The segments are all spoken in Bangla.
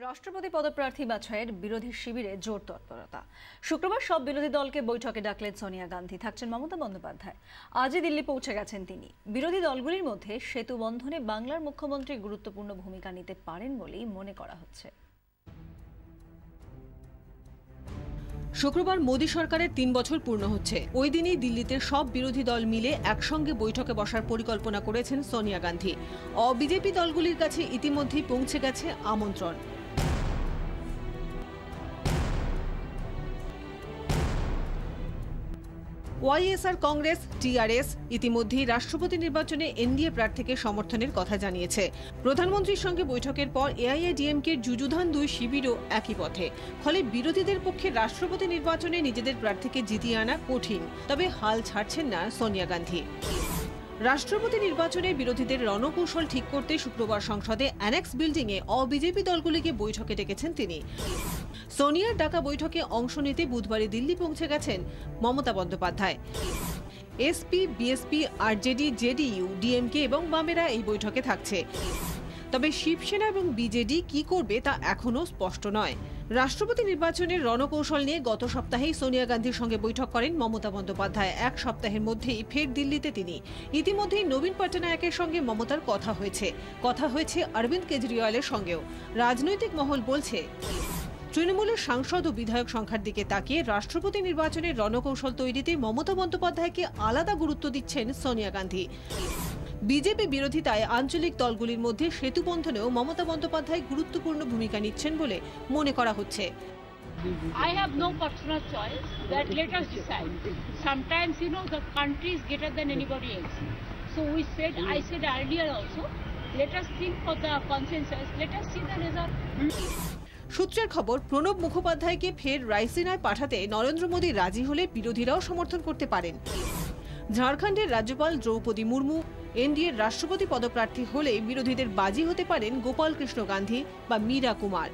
রাষ্ট্রপতি পদপ্রার্থী বাছাইয়ের বিরোধী শিবিরে জোর তৎপরতা। শুক্রবার সব বিরোধী দলকে বৈঠকে ডাকলেন সোনিয়া গান্ধী, থাকছেন মমতা বন্দ্যোপাধ্যায়। আজই দিল্লি পৌঁছে গেছেন তিনি। বিরোধী দলগুলির মধ্যে সেতু বন্ধনে বাংলার মুখ্যমন্ত্রী গুরুত্বপূর্ণ ভূমিকা নিতে পারেন বলেই মনে করা হচ্ছে। শুক্রবার মোদী সরকারের তিন বছর পূর্ণ হচ্ছে। ওই দিনই দিল্লিতে সব বিরোধী দল মিলে একসঙ্গে বৈঠকে বসার পরিকল্পনা করেছেন সোনিয়া গান্ধী। অ বিজেপি দলগুলির কাছে ইতিমধ্যেই পৌঁছে গেছে আমন্ত্রণ। ওয়াইএসআর কংগ্রেস টিআরএস ইতিমধ্যেই রাষ্ট্রপতি নির্বাচনে এনডিএ প্রার্থীকে সমর্থনের কথা জানিয়েছে। প্রধানমন্ত্রীর সঙ্গে বৈঠকের পর এআইএডিএমকের যুযুধান দুই শিবিরও একই পথে। ফলে বিরোধীদের পক্ষে রাষ্ট্রপতি নির্বাচনে নিজেদের প্রার্থীকে জিতিয়ে আনা কঠিন। তবে হাল ছাড়ছেন না সোনিয়া গান্ধী। রাষ্ট্রপতি নির্বাচনে বিরোধীদের রণকৌশল ঠিক করতে শুক্রবার সংসদে অ্যানেক্স বিল্ডিংয়ে অবিজেপি দলগুলিকে বৈঠকে ডেকেছেন তিনি। সোনিয়ার ডাকা বৈঠকে অংশ নিতে বুধবারে দিল্লি পৌঁছে গেছেন Mamata Bandyopadhyay. SP BSP RJD JDU DMK এবং বামেরা এই বৈঠকে থাকছে। তবে শিবসেনা এবং বিজেডি কি করবে তা এখনও স্পষ্ট নয়। রাষ্ট্রপতি নির্বাচনের রণকৌশল নিয়ে গত সপ্তাহেই সোনিয়া গান্ধীর সঙ্গে বৈঠক করেন মমতা বন্দ্যোপাধ্যায়। এক সপ্তাহের মধ্যেই ফের দিল্লিতে তিনি। ইতিমধ্যেই নবীন পট্টনায়কের সঙ্গে মমতার কথা হয়েছে। কথা হয়েছে অরবিন্দ কেজরিওয়ালের সঙ্গেও। রাজনৈতিক মহল বলছে, তৃণমূলের সাংসদ ও বিধায়ক সংখ্যার দিকে তাকিয়ে রাষ্ট্রপতি নির্বাচনের রণকৌশল তৈরিতে মমতা বন্দ্যোপাধ্যায়কে আলাদা গুরুত্ব দিচ্ছেন সোনিয়া গান্ধী। বিজেপি বিরোধিতায় আঞ্চলিক দলগুলির মধ্যে সেতু বন্ধনেও মমতা বন্দ্যোপাধ্যায় গুরুত্বপূর্ণ ভূমিকা নিচ্ছেন বলে মনে করা হচ্ছে I have no personal choice. That let us decide. Sometimes, you know, the country is greater than anybody else. So we said, I said earlier also, let us think for the consensus. Let us see the result. সূত্রের খবর প্রণব মুখোপাধ্যায়কে ফের রাইসিনায় পাঠাতে নরেন্দ্র মোদী রাজি হলে বিরোধীরাও সমর্থন করতে পারেন ঝাড়খণ্ডের রাজ্যপাল দ্রৌপদী মুর্মু, এনডিএর রাষ্ট্রপতি পদপ্রার্থী হলে বিরোধীদের বাজি হতে পারেন গোপাল কৃষ্ণ গান্ধী বা মীরা কুমার।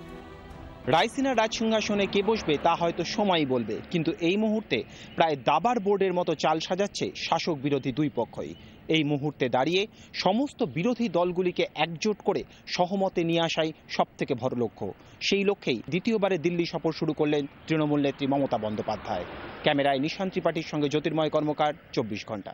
রায়সিনা রাজসিংহাসনে কে বসবে তা হয়তো সময়ই বলবে, কিন্তু এই মুহূর্তে প্রায় দাবার বোর্ডের মতো চাল সাজাচ্ছে শাসক বিরোধী দুই পক্ষই। এই মুহূর্তে দাঁড়িয়ে সমস্ত বিরোধী দলগুলিকে একজোট করে সহমতে নিয়ে আসাই সব থেকে বড় লক্ষ্য। সেই লক্ষ্যেই দ্বিতীয়বারে দিল্লি সফর শুরু করলেন তৃণমূল নেত্রী মমতা বন্দ্যোপাধ্যায়। ক্যামেরায় নিশান ত্রিপাঠীর সঙ্গে জ্যোতির্ময় কর্মকার চব্বিশ ঘণ্টা।